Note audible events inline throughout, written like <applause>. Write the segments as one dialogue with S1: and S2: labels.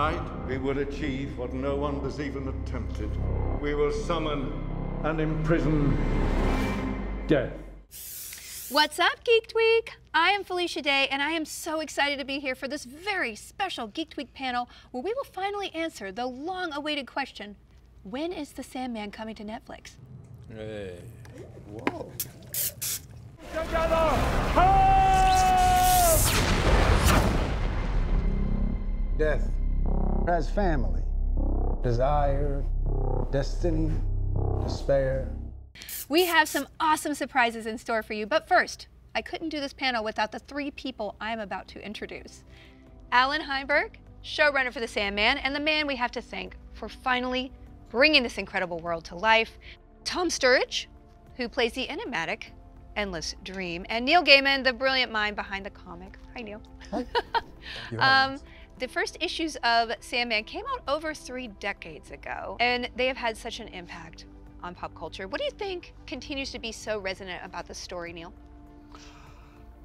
S1: Tonight, we will achieve what no one has even attempted. We will summon and imprison death.
S2: What's up, Geeked Week? I am Felicia Day, and I am so excited to be here for this very special Geeked Week panel where we will finally answer the long awaited question when is The Sandman coming to Netflix?
S3: Hey. Whoa.
S4: Death has family, desire, destiny, despair.
S2: We have some awesome surprises in store for you, but first, I couldn't do this panel without the three people I am about to introduce. Alan Heinberg, showrunner for The Sandman, and the man we have to thank for finally bringing this incredible world to life. Tom Sturridge, who plays the enigmatic Endless Dream, and Neil Gaiman, the brilliant mind behind the comic. Hi, Neil.
S3: Hi. <laughs>
S2: um, the first issues of Sandman came out over three decades ago, and they have had such an impact on pop culture. What do you think continues to be so resonant about the story, Neil?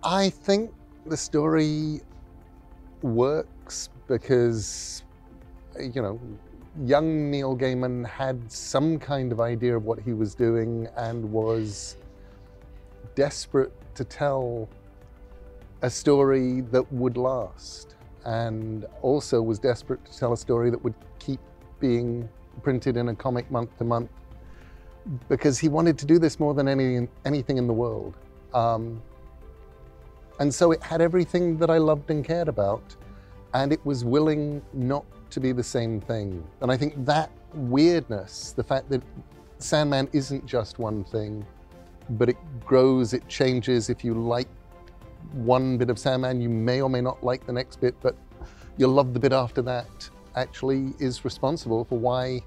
S3: I think the story works because, you know, young Neil Gaiman had some kind of idea of what he was doing and was desperate to tell a story that would last and also was desperate to tell a story that would keep being printed in a comic month to month because he wanted to do this more than any, anything in the world. Um, and so it had everything that I loved and cared about, and it was willing not to be the same thing. And I think that weirdness, the fact that Sandman isn't just one thing, but it grows, it changes. If you like one bit of Sandman, you may or may not like the next bit, but you'll love the bit after that actually is responsible for why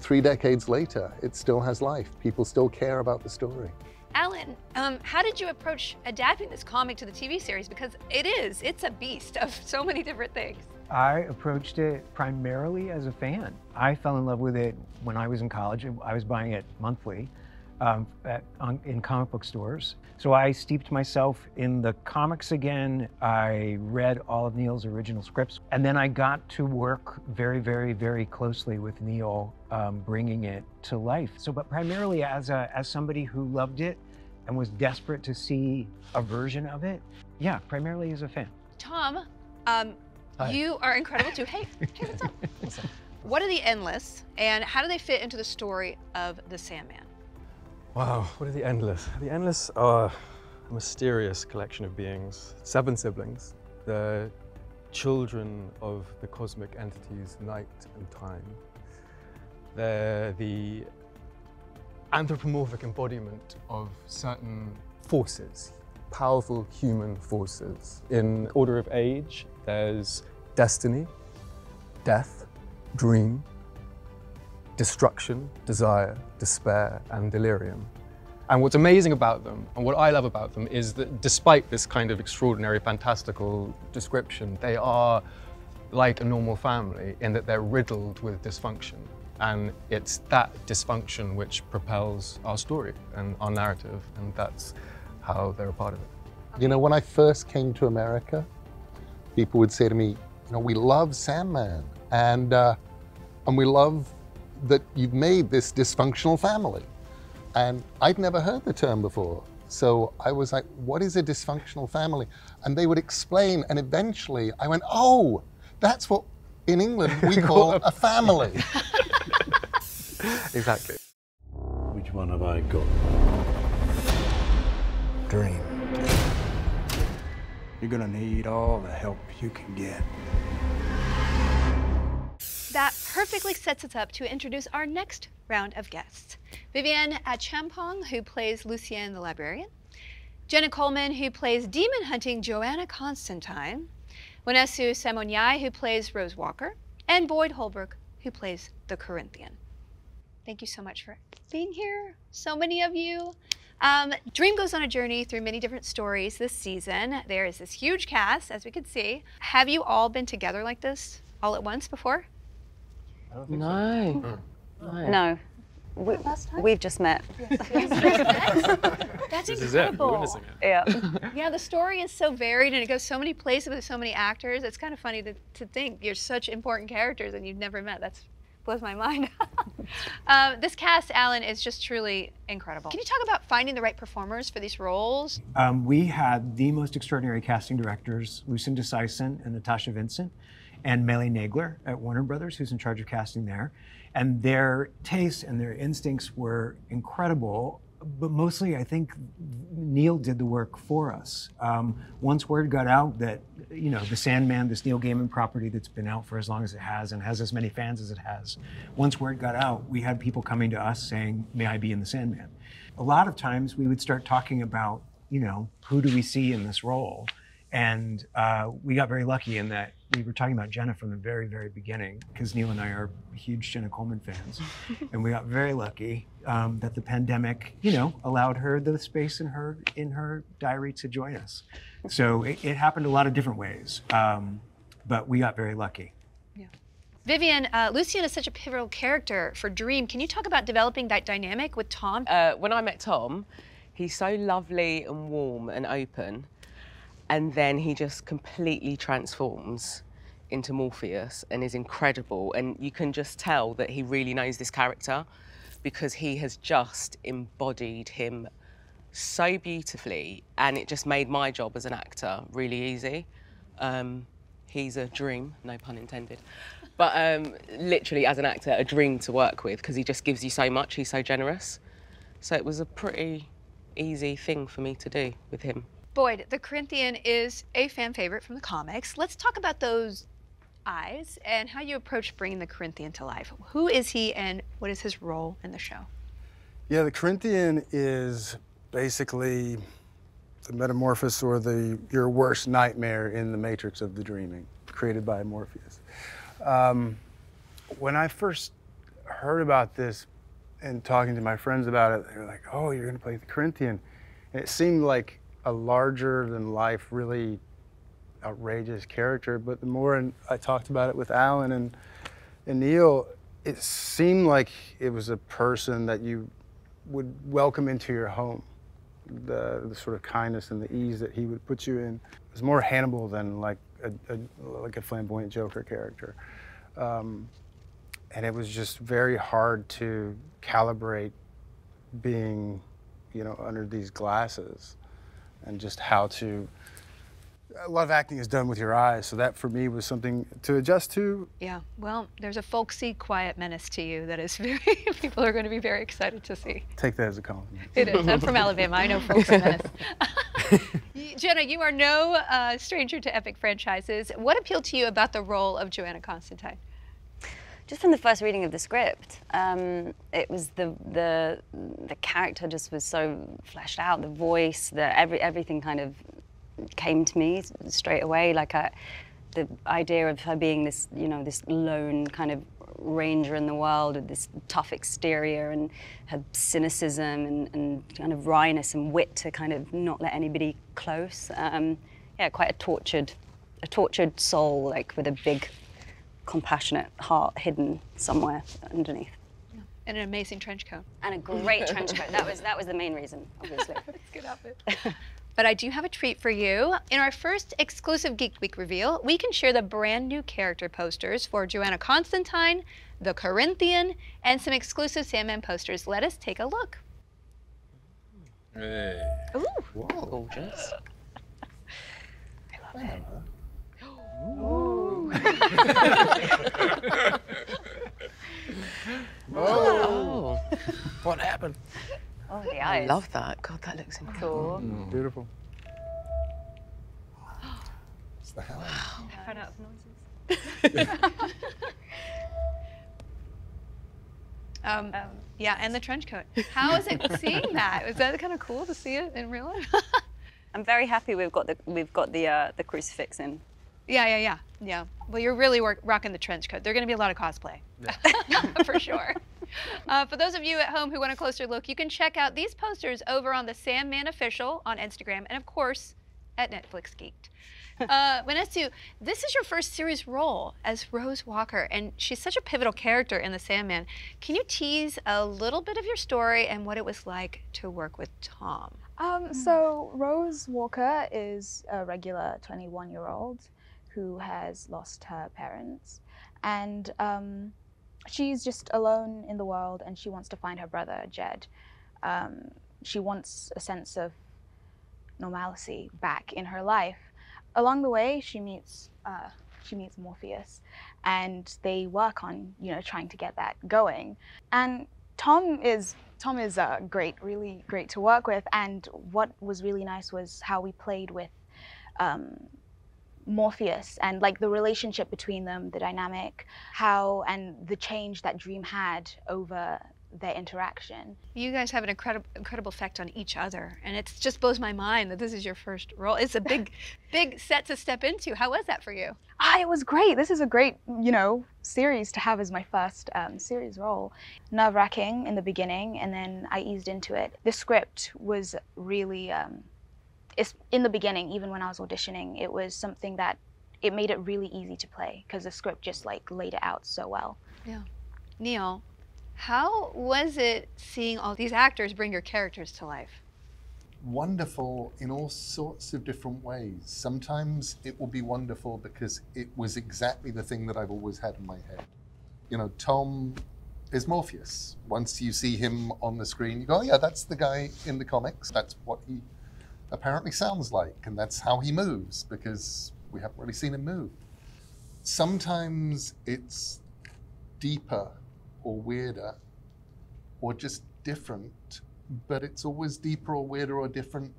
S3: three decades later it still has life. People still care about the story.
S2: Alan, um, how did you approach adapting this comic to the TV series? Because it is, it's a beast of so many different things.
S5: I approached it primarily as a fan. I fell in love with it when I was in college. I was buying it monthly um, at, on, in comic book stores. So I steeped myself in the comics again. I read all of Neil's original scripts. And then I got to work very, very, very closely with Neil, um, bringing it to life. So, but primarily as, a, as somebody who loved it and was desperate to see a version of it. Yeah, primarily as a fan.
S2: Tom, um, you are incredible too. Hey, <laughs> hey, what's up? what's up? What are the Endless, and how do they fit into the story of the Sandman?
S6: Wow, what are the Endless? The Endless are a mysterious collection of beings, seven siblings. They're children of the cosmic entities night and time. They're the anthropomorphic embodiment of certain forces, powerful human forces. In order of age, there's destiny, death, dream, destruction, desire, despair, and delirium. And what's amazing about them, and what I love about them, is that despite this kind of extraordinary, fantastical description, they are like a normal family in that they're riddled with dysfunction. And it's that dysfunction which propels our story and our narrative, and that's how they're a part of it.
S3: You know, when I first came to America, people would say to me, you know, we love Sandman, and, uh, and we love that you've made this dysfunctional family. And I'd never heard the term before. So I was like, what is a dysfunctional family? And they would explain, and eventually I went, oh, that's what in England we <laughs> call a family. <laughs>
S6: exactly.
S1: Which one have I got?
S4: Dream. You're gonna need all the help you can get.
S2: That perfectly sets us up to introduce our next round of guests. Vivienne Acheampong, who plays Lucienne the Librarian. Jenna Coleman, who plays demon hunting Joanna Constantine. Vanesu Samunyai, who plays Rose Walker. And Boyd Holbrook, who plays the Corinthian. Thank you so much for being here, so many of you. Um, Dream goes on a journey through many different stories this season. There is this huge cast, as we can see. Have you all been together like this all at once before?
S7: No.
S6: So.
S7: no. No. We,
S2: Last time?
S7: we've just met. <laughs>
S2: That's
S6: This is it. We're
S2: incredible.
S6: witnessing it.
S7: Yeah. <laughs>
S2: Yeah, the story is so varied and it goes so many places with so many actors. It's kind of funny to, to think you're such important characters and you've never met. That's blows my mind. <laughs> uh, this cast, Alan, is just truly incredible. Can you talk about finding the right performers for these roles?
S5: Um, we had the most extraordinary casting directors, Lucinda Syson and Natasha Vincent, and Mele Nagler at Warner Brothers, who's in charge of casting there. And their tastes and their instincts were incredible. But mostly, I think Neil did the work for us. Um, once word got out that, you know, The Sandman, this Neil Gaiman property that's been out for as long as it has and has as many fans as it has, once word got out, we had people coming to us saying, May I be in The Sandman? A lot of times we would start talking about you know, who do we see in this role? And uh, we got very lucky in that we were talking about Jenna from the very, very beginning, because Neil and I are huge Jenna Coleman fans. <laughs> and we got very lucky um, that the pandemic, you know, allowed her the space in her in her diary to join us. So it, it happened a lot of different ways, um, but we got very lucky.
S2: Yeah. Vivienne, uh, Lucienne is such a pivotal character for Dream. Can you talk about developing that dynamic with Tom?
S8: Uh, when I met Tom, he's so lovely and warm and open, and then he just completely transforms into Morpheus and is incredible. And you can just tell that he really knows this character because he has just embodied him so beautifully, and it just made my job as an actor really easy. Um, he's a dream, no pun intended. But um, literally, as an actor, a dream to work with because he just gives you so much. He's so generous. So it was a pretty easy thing for me to do with him.
S2: Boyd, the Corinthian is a fan favorite from the comics. Let's talk about those eyes and how you approach bringing the Corinthian to life. Who is he and what is his role in the show?
S4: Yeah, the Corinthian is basically the metamorphosis or the your worst nightmare in the matrix of the dreaming, created by Morpheus. Um, when I first heard about this and talking to my friends about it, they were like, "Oh, you're going to play the Corinthian," and it seemed like a larger than life, really outrageous character. But the more I talked about it with Alan and and Neil, it seemed like it was a person that you would welcome into your home. The, the sort of kindness and the ease that he would put you in it was more Hannibal than like a, a like a flamboyant Joker character. Um, and it was just very hard to calibrate being, you know, under these glasses and just how to. A lot of acting is done with your eyes, so that for me was something to adjust to.
S2: Yeah, well, there's a folksy, quiet menace to you that is <laughs> very, people are going to be very excited to see.
S4: Take that as a compliment.
S2: It is. I'm from Alabama. I know folks are <laughs> menace. <laughs> Jenna, you are no uh, stranger to epic franchises. What appealed to you about the role of Joanna Constantine?
S7: Just from the first reading of the script, um, it was the the the character just was so fleshed out. The voice, the every everything kind of came to me straight away. Like I, the idea of her being this, you know, this lone kind of ranger in the world with this tough exterior and her cynicism and, and kind of wryness and wit to kind of not let anybody close. Um, yeah, quite a tortured, a tortured soul, like with a big compassionate heart hidden somewhere underneath.
S2: And an amazing trench coat.
S7: And a great trench coat. That was that was the main reason, obviously. <laughs>
S2: Good outfit. But I do have a treat for you. In our first exclusive Geek Week reveal, we can share the brand new character posters for Joanna Constantine, the Corinthian, and some exclusive Sandman posters. Let us take a look.
S8: Ooh gorgeous. <laughs> <gasps> Oh,
S4: What happened?
S7: Oh, the eyes.
S8: I love that. God, that looks incredible.
S4: Beautiful. <gasps>
S3: It's the hell. <laughs>
S2: Um, yeah, and the trench coat. How is it <laughs> seeing that? Was that kind of cool to see it in real life?
S7: I'm very happy we've got the we've got the uh, the crucifix in.
S2: yeah, yeah, yeah, yeah. Well, you're really work, rocking the trench coat. There's going to be a lot of cosplay, <laughs> for sure. Uh, for those of you at home who want a closer look, you can check out these posters over on the Sandman Official on Instagram, and of course, at Netflix Geeked. Uh, Vanesu, this is your first series role as Rose Walker, and she's such a pivotal character in The Sandman. Can you tease a little bit of your story and what it was like to work with Tom?
S9: Um, so Rose Walker is a regular 21 year old who has lost her parents. And um, she's just alone in the world and she wants to find her brother, Jed. Um, she wants a sense of normalcy back in her life. Along the way, she meets uh, she meets Morpheus, and they work on you know trying to get that going. And Tom is Tom is uh, great, really great to work with. And what was really nice was how we played with um, Morpheus and like the relationship between them, the dynamic, how and the change that Dream had over their interaction.
S2: You guys have an incredible incredible effect on each other, and it just blows my mind that this is your first role. It's a big, <laughs> big set to step into. How was that for you?
S9: Ah, it was great. This is a great, you know, series to have as my first um, series role. Nerve wracking in the beginning, and then I eased into it. The script was really, um, it's in the beginning, even when I was auditioning, it was something that it made it really easy to play because the script just like laid it out so well.
S2: Yeah. Neil, how was it seeing all these actors bring your characters to life?
S3: Wonderful in all sorts of different ways. Sometimes it will be wonderful because it was exactly the thing that I've always had in my head. You know, Tom is Morpheus. Once you see him on the screen, you go, oh, yeah, that's the guy in the comics. That's what he apparently sounds like. And that's how he moves because we haven't really seen him move. Sometimes it's deeper or weirder or just different, but it's always deeper or weirder or different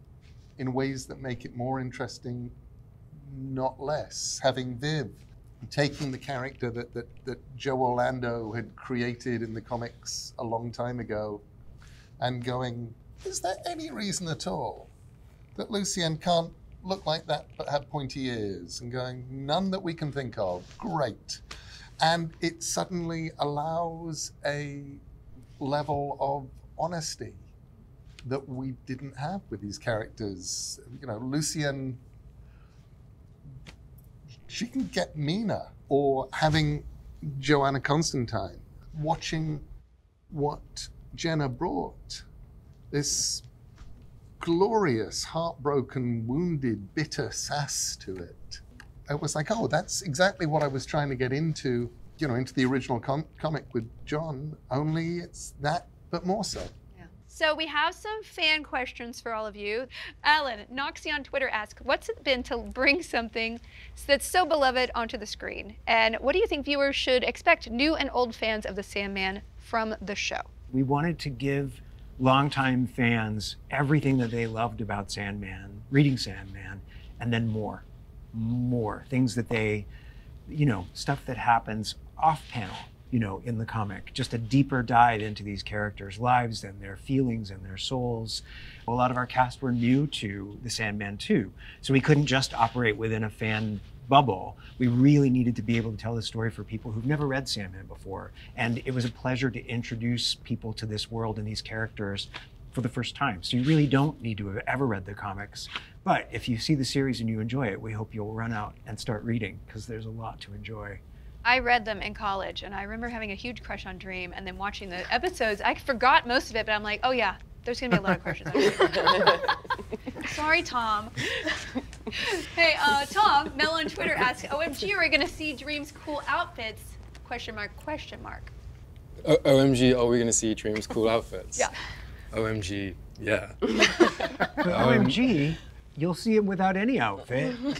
S3: in ways that make it more interesting, not less. Having Viv, taking the character that, that, that Joe Orlando had created in the comics a long time ago and going, is there any reason at all that Lucienne can't look like that but have pointy ears? And going, none that we can think of. Great. And it suddenly allows a level of honesty that we didn't have with these characters. You know, Lucienne, she can get meaner, or having Joanna Constantine watching what Jenna brought this glorious, heartbroken, wounded, bitter sass to it. I was like, oh, that's exactly what I was trying to get into, you know, into the original com- comic with John, only it's that, but more so.
S2: So we have some fan questions for all of you. Alan, Noxie on Twitter asks, what's it been to bring something that's so beloved onto the screen? And what do you think viewers should expect, new and old fans of The Sandman, from the show?
S5: We wanted to give longtime fans everything that they loved about Sandman, reading Sandman, and then more more things that they, you know, stuff that happens off panel, you know, in the comic. Just a deeper dive into these characters' lives and their feelings and their souls. A lot of our cast were new to the Sandman too, so we couldn't just operate within a fan bubble. We really needed to be able to tell the story for people who've never read Sandman before. And it was a pleasure to introduce people to this world and these characters for the first time. So you really don't need to have ever read the comics. But if you see the series and you enjoy it, we hope you'll run out and start reading because there's a lot to enjoy.
S2: I read them in college, and I remember having a huge crush on Dream, and then watching the episodes. I forgot most of it, but I'm like, oh yeah, there's gonna be a lot of questions. <laughs> Sorry, Tom. <laughs> hey, uh, Tom, Mel on Twitter asks, OMG, are we gonna see Dream's cool outfits? Question mark, question mark.
S6: O- OMG, are we going to see Dream's cool outfits?
S2: Yeah.
S6: OMG, yeah. <laughs>
S5: OMG, you'll see him without any outfit. <laughs>
S3: One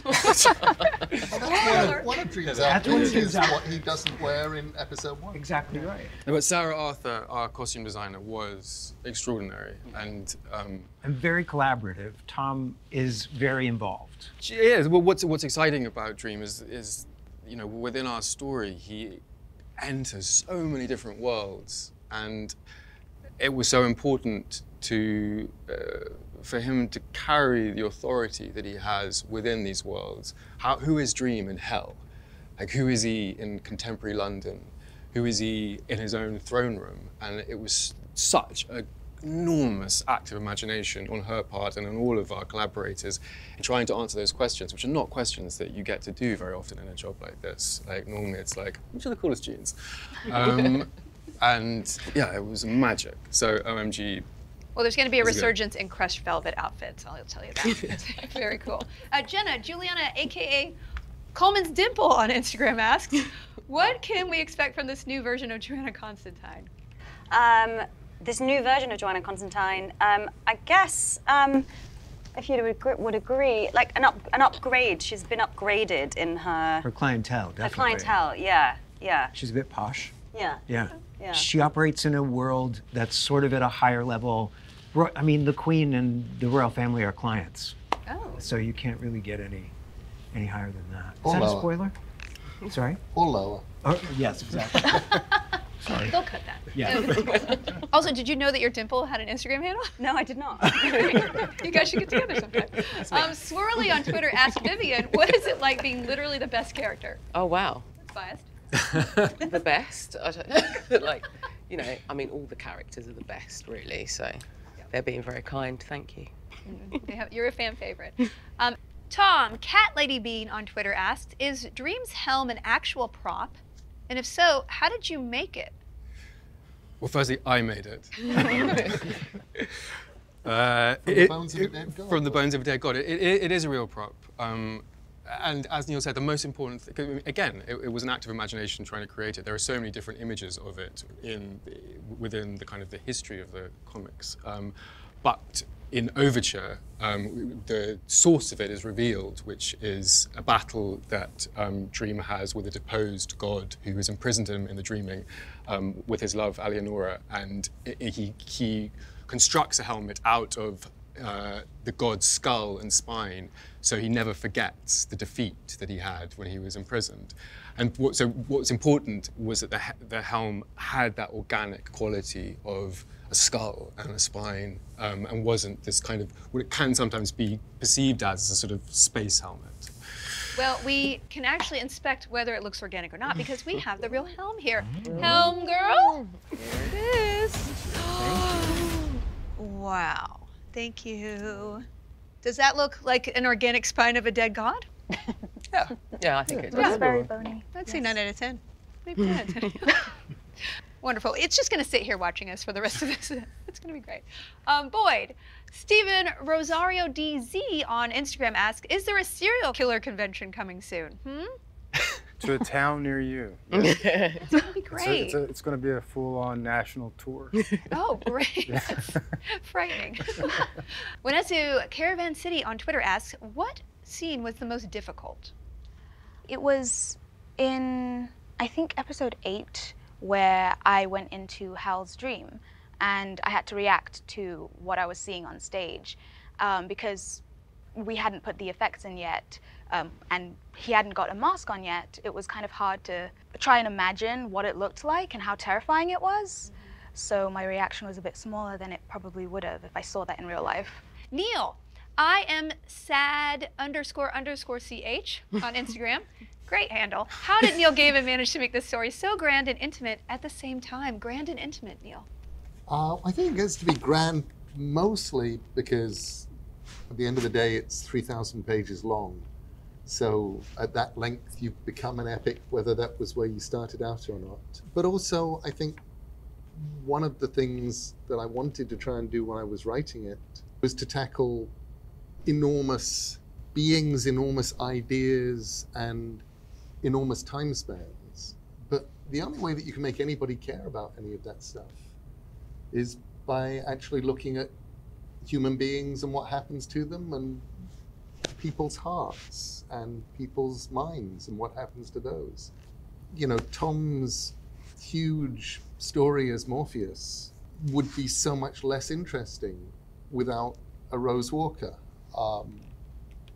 S3: of, one of Dream's
S5: That's one of
S3: outfits is
S5: outfits.
S3: what he doesn't wear in episode one.
S5: exactly right.
S6: No, But Sarah Arthur, our costume designer, was extraordinary. And um,
S5: And very collaborative. Tom is very involved.
S6: she is. Well, what's, what's exciting about Dream is, is, you know, within our story, he enters so many different worlds. And it was so important to uh, for him to carry the authority that he has within these worlds. How, who is Dream in Hell? Like who is he in contemporary London? Who is he in his own throne room? And it was such a enormous act of imagination on her part and on all of our collaborators in trying to answer those questions, which are not questions that you get to do very often in a job like this. Like normally it's like, which are the coolest jeans? <laughs> Um, and yeah, it was magic. So OMG.
S2: Well, there's going to be a
S6: This is good.
S2: resurgence in crushed velvet outfits. I'll tell you that. <laughs> <laughs> Very cool. Uh, Jenna, Juliana, aka Coleman's Dimple on Instagram asks, <laughs> "What can we expect from this new version of Joanna Constantine?"
S7: Um, this new version of Joanna Constantine, um, I guess, um, if you would agree, like an up, an upgrade. She's been upgraded in her
S5: Her clientele, Definitely.
S7: her clientele. Yeah, yeah,
S5: She's a bit posh.
S7: yeah.
S5: Yeah.
S7: Yeah.
S5: She operates in a world that's sort of at a higher level. Ro- I mean, the queen and the royal family are clients,
S2: Oh,
S5: so you can't really get any any higher than that. Is
S3: Or
S5: that a spoiler? Sorry?
S3: Or lower.
S5: Oh, yes, exactly. <laughs> Sorry.
S2: they'll cut that.
S5: Yeah. <laughs>
S2: also, did you know that your dimple had an Instagram handle?
S7: No, I did not. <laughs>
S2: you guys should get together sometime. Um, Swirly on Twitter asked Vivienne, "What is it like being literally the best character?"
S8: Oh wow,
S2: It's biased.
S8: the best. I don't know. like, you know, I mean, all the characters are the best, really. So they're being very kind. Thank you. <laughs>
S2: You're a fan favorite. Um, Tom, Cat Lady Bean on Twitter asked, "Is Dream's helm an actual prop? And if so, how did you make it?"
S6: Well, firstly, I made it. <laughs> <laughs> Uh,
S3: From the
S6: it-
S3: bones of a
S6: it-
S3: dead god.
S6: From the bones of a dead god. It, it, it is a real prop. Um, and as Neil said, the most important thing, again, it, it was an act of imagination trying to create it. There are so many different images of it in within the kind of the history of the comics. Um, but in Overture, um, the source of it is revealed, which is a battle that um, Dream has with a deposed god who has imprisoned him in the dreaming um, with his love, Alianora. And he, he constructs a helmet out of uh, the god's skull and spine, so he never forgets the defeat that he had when he was imprisoned. And what, so what's important was that the, the helm had that organic quality of a skull and a spine, um, and wasn't this kind of what it can sometimes be perceived as a sort of space helmet.
S2: Well, we can actually inspect whether it looks organic or not because we have the real helm here. Helm girl. Here it is. <gasps> wow. Thank you. Does that look like an organic spine of a dead god?
S8: Yeah, <laughs> yeah, I think it
S9: It's
S8: does.
S9: very bony.
S2: I'd say 9 out of 10. Maybe 10 out of 10. Wonderful. It's just going to sit here watching us for the rest of this. <laughs> It's going to be great. Um, Boyd, Stephen Rosario DZ on Instagram asks Is there a serial killer convention coming soon? Hmm? <laughs>
S4: to a town near you. <laughs>
S2: It's going to be
S4: It's, a-
S2: great.
S4: it's, a- it's going to be a full-on national tour. <laughs>
S2: Oh, great. <laughs> That's frightening. Vanesu Caravan City on Twitter asks What scene was the most difficult?
S9: It was in, I think, episode eight, where I went into Hal's dream and I had to react to what I was seeing on stage um, because we hadn't put the effects in yet um, and he hadn't got a mask on yet. It was kind of hard to try and imagine what it looked like and how terrifying it was. So my reaction was a bit smaller than it probably would have if I saw that in real life.
S2: Neil, I am sad underscore underscore ch on <laughs> Instagram. Great handle. How did Neil Gaiman manage to make this story so grand and intimate at the same time? Grand and intimate, Neil.
S3: Uh, I think it gets to be grand mostly because at the end of the day, it's 3,000 pages long. So at that length, you've become an epic, whether that was where you started out or not. But also, I think one of the things that I wanted to try and do when I was writing it was to tackle enormous beings, enormous ideas, and enormous time spans. But the only way that you can make anybody care about any of that stuff is by actually looking at human beings and what happens to them and people's hearts and people's minds and what happens to those. You know, Tom's huge story as Morpheus would be so much less interesting without a Rose Walker, um,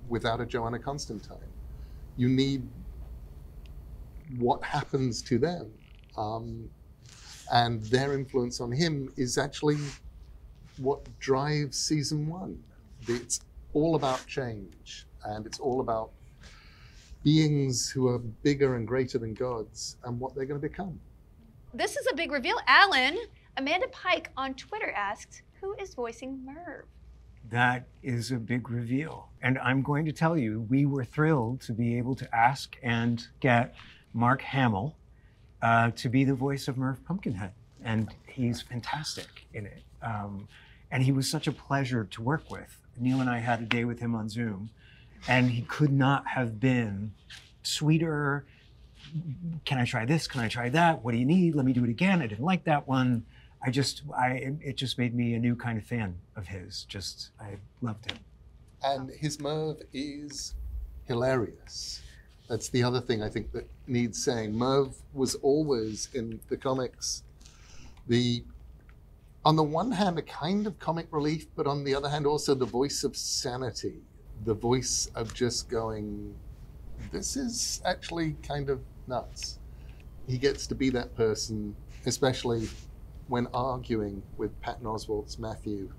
S3: without a Joanna Constantine. You need what happens to them. Um, and their influence on him is actually what drives season one. It's all about change, and it's all about beings who are bigger and greater than gods and what they're going to become.
S2: This is a big reveal. Alan, Amanda Pike on Twitter asks who is voicing Merv?
S5: That is a big reveal. And I'm going to tell you, we were thrilled to be able to ask and get Mark Hamill uh, to be the voice of Merv Pumpkinhead. And he's fantastic in it. Um, and he was such a pleasure to work with. Neil and I had a day with him on Zoom, and he could not have been sweeter. Can I try this? Can I try that? What do you need? Let me do it again. I didn't like that one. I just, I, it just made me a new kind of fan of his. Just, I loved him.
S3: And his Merv is hilarious. That's the other thing I think that needs saying. Merv was always in the comics the on the one hand a kind of comic relief, but on the other hand also the voice of sanity, the voice of just going, this is actually kind of nuts. He gets to be that person, especially when arguing with Patton Oswalt's Matthew.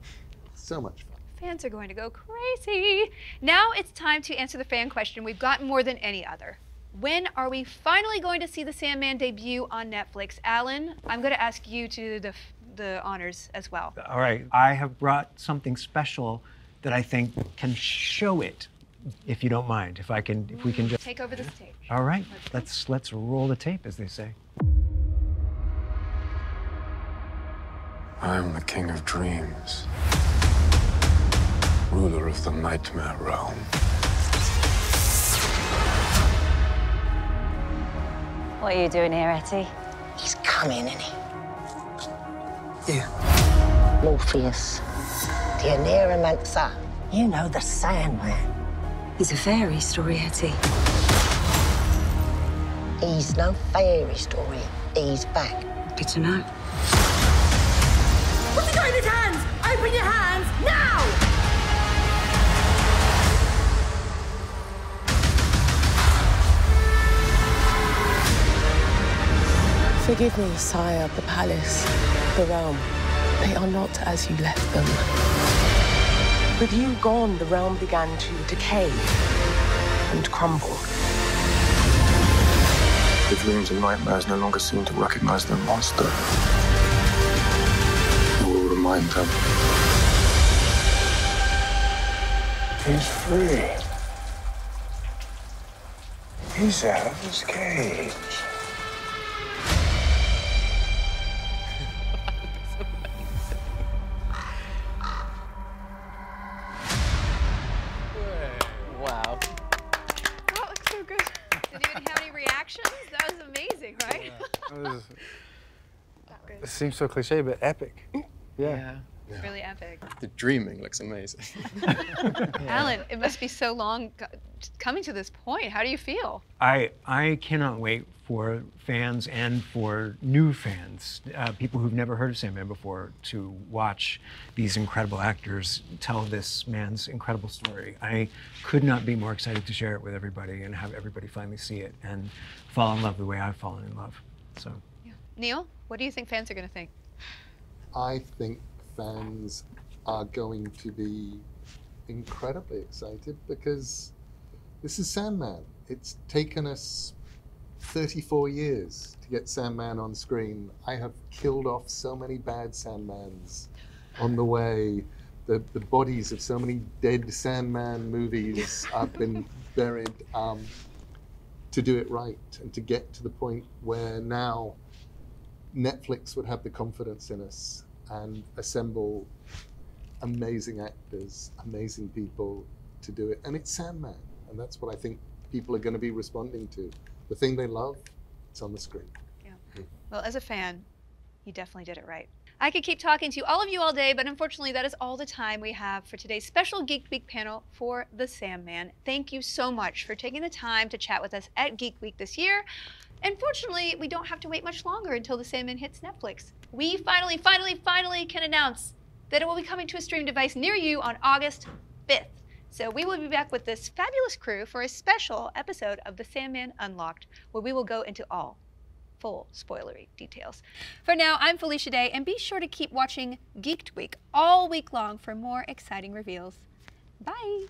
S3: So much fun.
S2: Fans are going to go crazy. Now it's time to answer the fan question we've gotten more than any other. When are we finally going to see the Sandman debut on Netflix? Alan, I'm going to ask you to do the, the honors as well.
S5: All right, I have brought something special that I think can show it, if you don't mind. If I can, if we can just.
S2: Take over the stage.
S5: All right, let's let's roll the tape, as they say.
S10: I am the king of dreams, ruler of the nightmare realm.
S7: What are you doing here, Etty?
S11: He's coming, isn't he? You. Morpheus. The Oneiromancer. You know the Sandman.
S12: He's a fairy story, Etty.
S11: He's no fairy story. He's back.
S12: Good to know.
S13: What's he got in his hands? Open your hands now!
S14: Forgive me, sire, of the palace, the realm. They are not as you left them. With you gone, the realm began to decay and crumble.
S10: The dreams and nightmares no longer seem to recognize their monster. You will remind them. He's free. He's out of his cage.
S4: Seems so cliche, but epic. Yeah.
S2: It's really epic.
S6: The dreaming looks amazing. <laughs>
S2: Alan, it must be so long coming to this point. How do you feel?
S5: I I cannot wait for fans and for new fans, uh, people who've never heard of Sandman before, to watch these incredible actors tell this man's incredible story. I could not be more excited to share it with everybody and have everybody finally see it and fall in love the way I've fallen in love. So.
S2: Neil, what do you think fans are going to think?
S3: I think fans are going to be incredibly excited because this is Sandman. It's taken us 34 years to get Sandman on screen. I have killed off so many bad Sandmans on the way. The, the bodies of so many dead Sandman movies <laughs> have been buried. Um, to do it right and to get to the point where now Netflix would have the confidence in us and assemble amazing actors, amazing people to do it. And it's Sandman. And that's what I think people are going to be responding to. The thing they love, it's on the screen. Yeah. Hmm.
S2: Well, as a fan, you definitely did it right. I could keep talking to all of you all day, but unfortunately, that is all the time we have for today's special Geek Week panel for The Sandman. Thank you so much for taking the time to chat with us at Geek Week this year. Unfortunately, we don't have to wait much longer until The Sandman hits Netflix. We finally, finally, finally can announce that it will be coming to a stream device near you on August 5th. So we will be back with this fabulous crew for a special episode of The Sandman Unlocked, where we will go into all full spoilery details. For now, I'm Felicia Day, and be sure to keep watching Geeked Week all week long for more exciting reveals. Bye!